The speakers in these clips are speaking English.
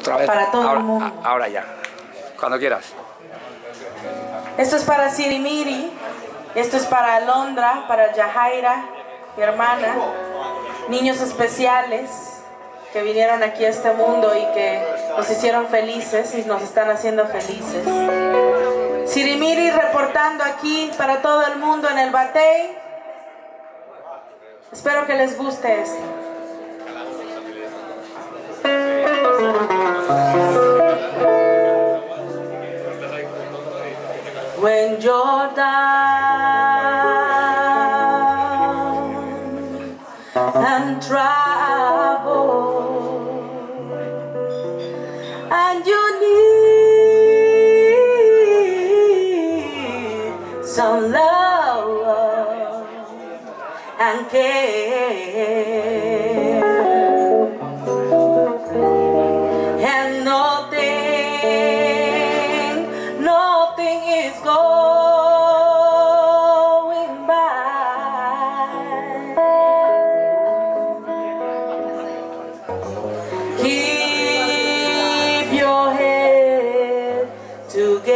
Otra vez. Para todo ahora, el mundo. a- Ahora ya. Cuando quieras. Esto es para Sirimiri, esto es para Alondra, para Yajaira, mi hermana, niños especiales que vinieron aquí a este mundo y que nos hicieron felices y nos están haciendo felices. Sirimiri reportando aquí para todo el mundo en el Batey. Espero que les guste esto. And trouble and you need some love and care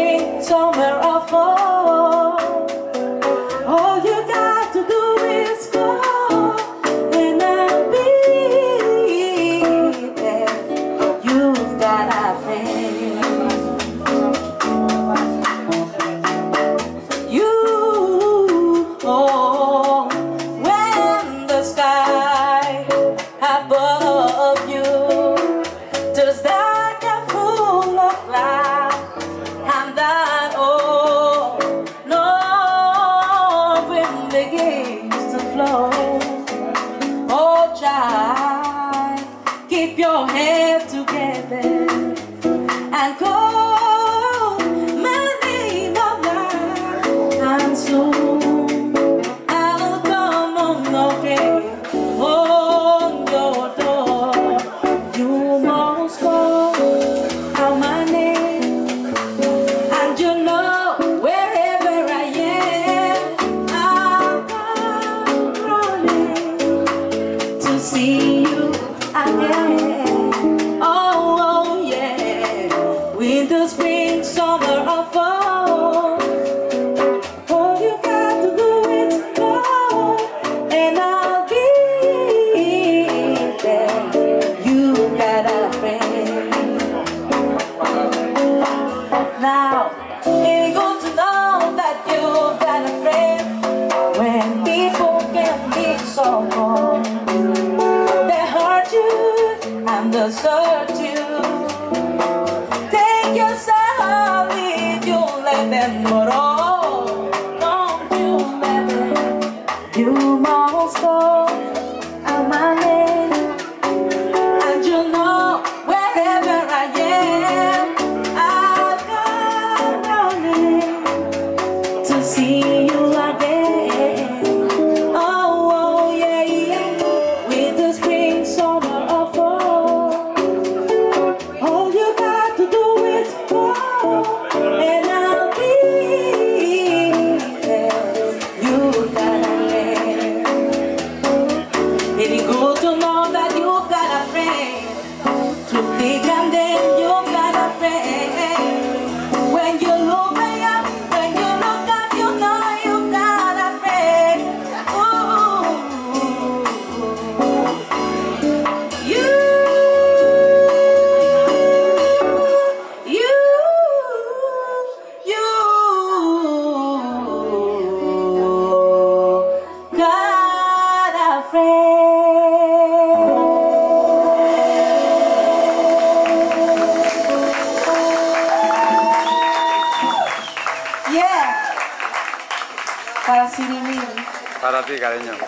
winter, spring, your head together and call my name out loud, and soon I'll come on again on your door. You must call out my name, and you know wherever I am, I'll come running to see you again. And desert you. Take yourself if you let them borrow. Don't you them. You must go para ti, cariño.